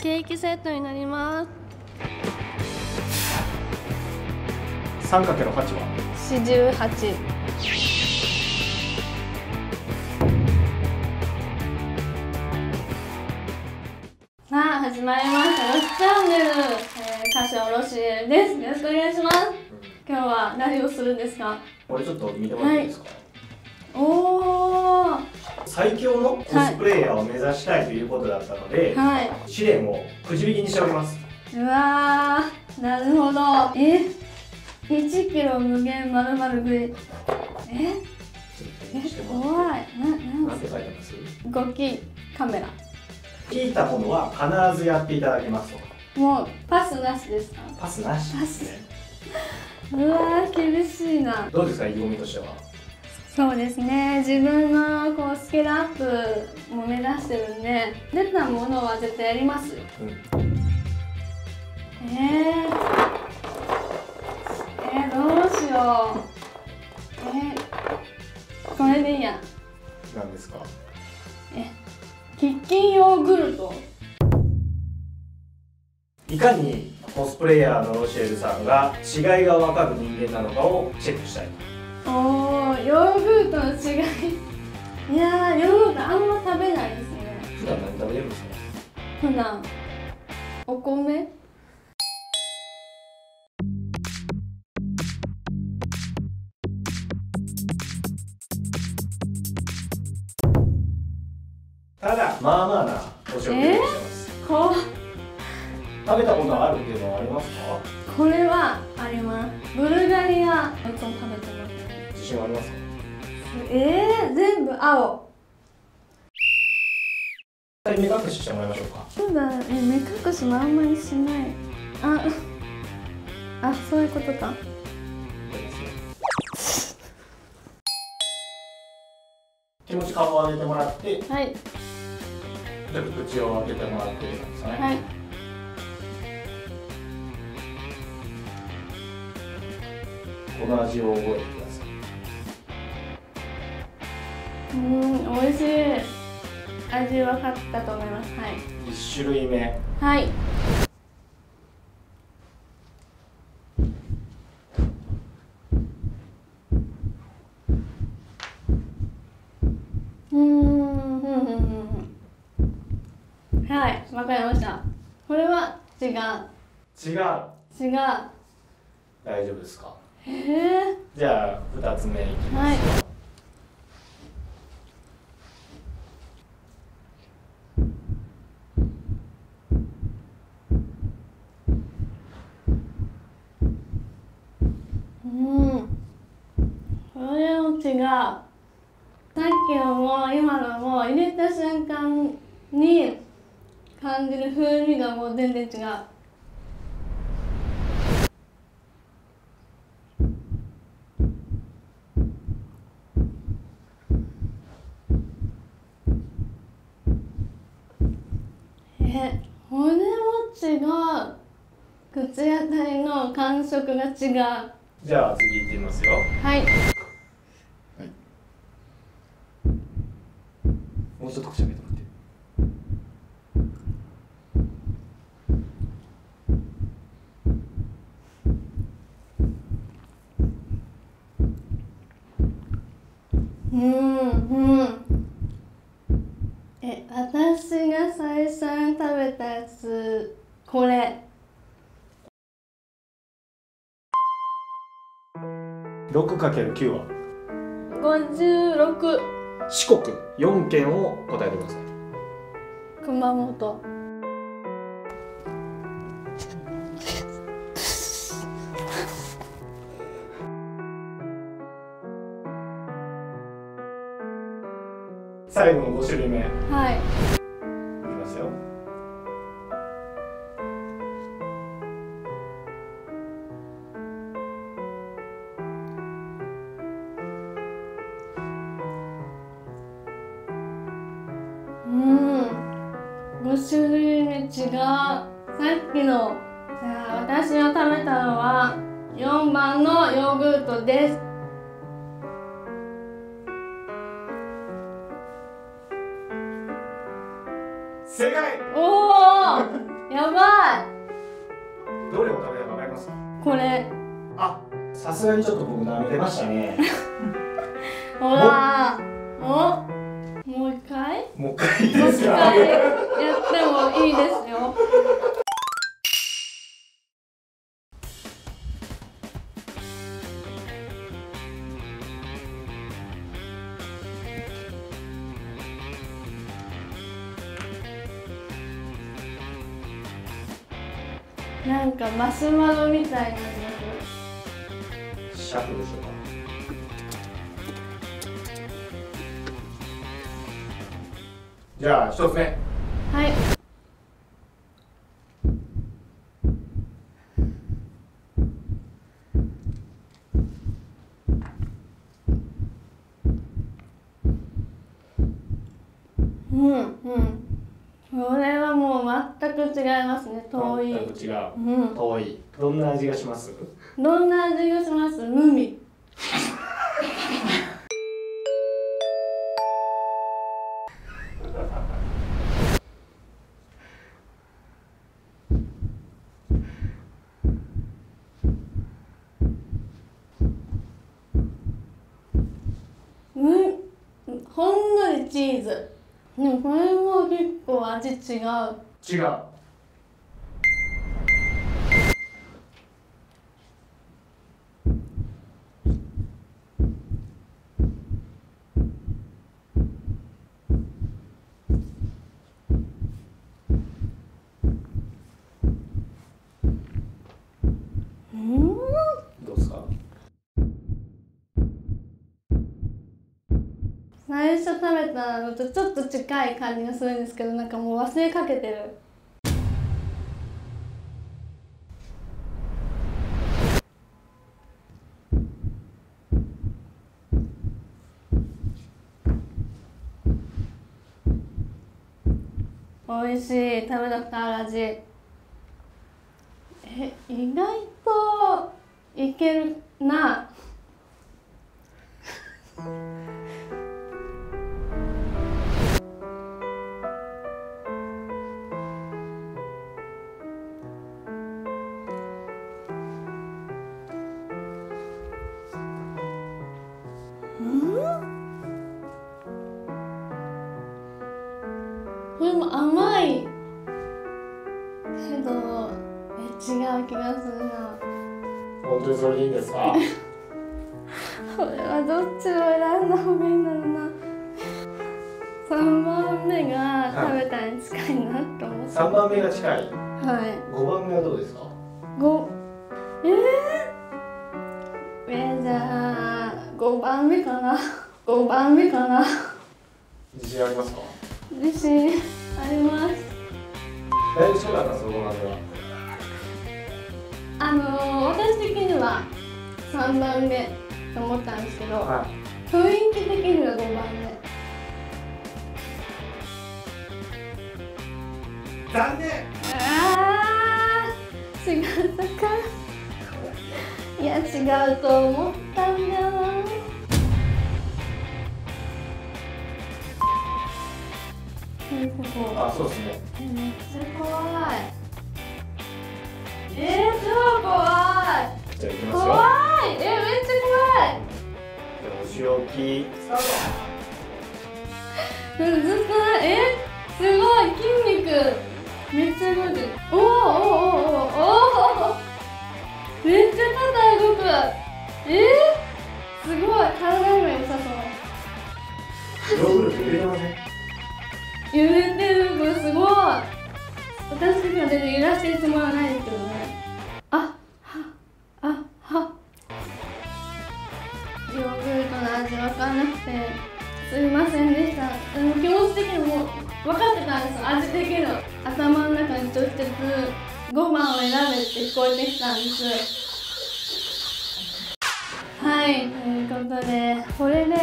ケーキセットになります。三かけの八は？四十八。さあ始まりました。ロシチャンネル、えー、歌手ロシエルです。よろしくお願いします。今日は何をするんですか？これちょっと見てもらっていいですか、おお最強のコスプレイヤーを目指したいということだったので、はい。試練をくじ引きにしております。うわーなるほど。え1キロ無限まるまる食いええ怖い。ななんて書いてます？動きカメラ。聞いたものは必ずやっていただけますと。もうパスなしですか？パスなしですね。うわー厳しいな。どうですか意気込みとしては？そうですね。自分のこうスキルアップも目指してるんで出たものは絶対やります？ようん。えー、えー、どうしよう。えー、これでいいや。何ですか？えキッキンヨーグルト。いかにコスプレイヤーのロシエルさんが違いが分かる人間なのかをチェックしたいおーヨーグルトの違い。いやーヨーグルトあんま食べないですね。普段何食べてるんですか？普段。お米？ただまあまあなお食事をしてます、こ食べたことあるっていうのはありますか？これはあります。ブルガリアいつも食べてます。自信はありますか？えー、全部青。目隠ししてもらいましょうか。そうだね目隠しもあんまりしない。あ あそういうことか。気持ち顔を上げてもらってはい。ちょっと口を開けてもらっていいですかね、はい。この味をうん美味しい。味分かったと思います。はい。1種類目。はい。うーんふんふんふんはいわかりました。これは違う。違う。違う。大丈夫ですか？へえじゃあ2つ目いきます、はいうんこれも違うさっきのも今のも入れた瞬間に感じる風味がもう全然違う。えこれも違う口当たりの感触が違う。じゃあ次いってみますよ。はいもうちょっと口開けてもらってうんうんえ私が最初に食べたやつこれ6かける9は？56四国。4県を答えてください。熊本。最後の5種類目。い。はいきますよ面白い違うさっきのじゃ私が食べたのは4番のヨーグルトです。おおやばい。どれを食べればわかりますこれ。あさすがにちょっと僕舐めてましたね。ほらおもう一回？もう一回いいですか？ってもいいですよ。なんかマシュマロみたいなシャフでしょうか。じゃあ一つ目。はい。うんうん。これはもう全く違いますね遠い。全く違う。うん。遠い。どんな味がします？どんな味がします？無味ズでもこれも結構味違う。違ううんどうですか最初食べたのとちょっと近い感じがするんですけどなんかもう忘れかけてる。美味しい食べたことある味。え意外といけるな。それでいいんですか？これはどっちを選んだ方がいいんだろうな。3番目が食べたに近いなと思って。三番目が近い？はい。五番目はどうですか？五。えー、えー、じゃあ5番目かな。5番目かな。自信ありますか？自信あります。だいぶ近かったです五番目はあのー、私的には3番目と思ったんですけど、は雰囲気的には5番目。い残念。あー違ったか。いや違うと思ったんだ。よなうんここあそうですね。えめっちゃ怖いえー、超怖い。じゃあいきます怖よい。えめっちゃ怖い。じゃあお仕置き。スターなんかずっとなえすごい。筋肉めっちゃ動いてるおーおーおーおーおーめっちゃ肩動く。えー、すごい。体にも良さそうトヨーグルト揺れてません？揺れてるこれすごい。私的には全然揺らしてるつもりはないですけどねも分かってたんです味的に頭の中に直接5番を選べって聞こえてきたんですはいということでこれで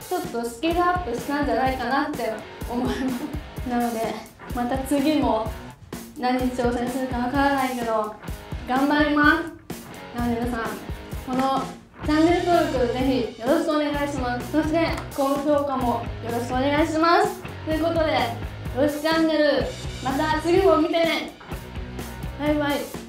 ちょっとスキルアップしたんじゃないかなって思いますなのでまた次も何に挑戦するかわからないけど頑張ります。なので皆さんこのチャンネル登録ぜひよろしくお願いします。そして高評価もよろしくお願いします。ということでロシチャンネルまた次も見てね。バイバイ。